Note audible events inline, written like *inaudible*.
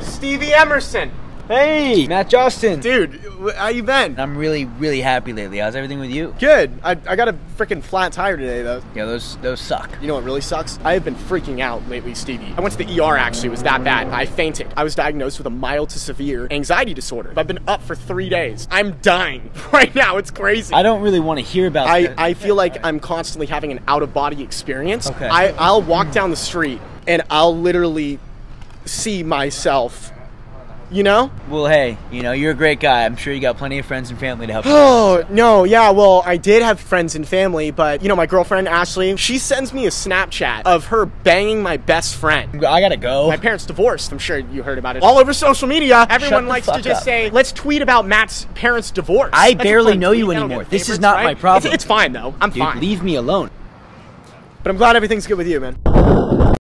Stevie Emerson. Hey, Matt Justin. Dude, how you been? I'm really, really happy lately. How's everything with you? Good. I, I got a freaking flat tire today, though. Yeah, those those suck. You know what really sucks? I have been freaking out lately, Stevie. I went to the ER actually, it was that bad. I fainted. I was diagnosed with a mild to severe anxiety disorder. I've been up for three days. I'm dying *laughs* right now. It's crazy. I don't really want to hear about I, that. I feel like I'm constantly having an out of body experience. Okay. I, I'll walk down the street and I'll literally see myself, you know? well, hey, you know, you're a great guy. I'm sure you got plenty of friends and family to help you. Oh, no, yeah, well, I did have friends and family, but, you know, my girlfriend, Ashley, she sends me a Snapchat of her banging my best friend. I gotta go. My parents divorced. I'm sure you heard about it. All over social media, everyone likes to just up. say, let's tweet about Matt's parents' divorce. I That's barely know you anymore. This is not right? my problem. It's, it's fine, though. I'm Dude, fine. leave me alone. But I'm glad everything's good with you, man.